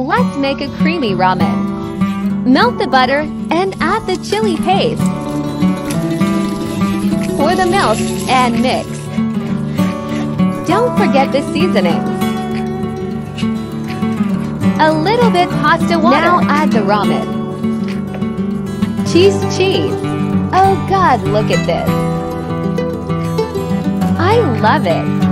let's make a creamy ramen. Melt the butter and add the chili paste. Pour the milk and mix. Don't forget the seasonings. A little bit pasta water. Now add the ramen. Cheese cheese. Oh god, look at this. I love it.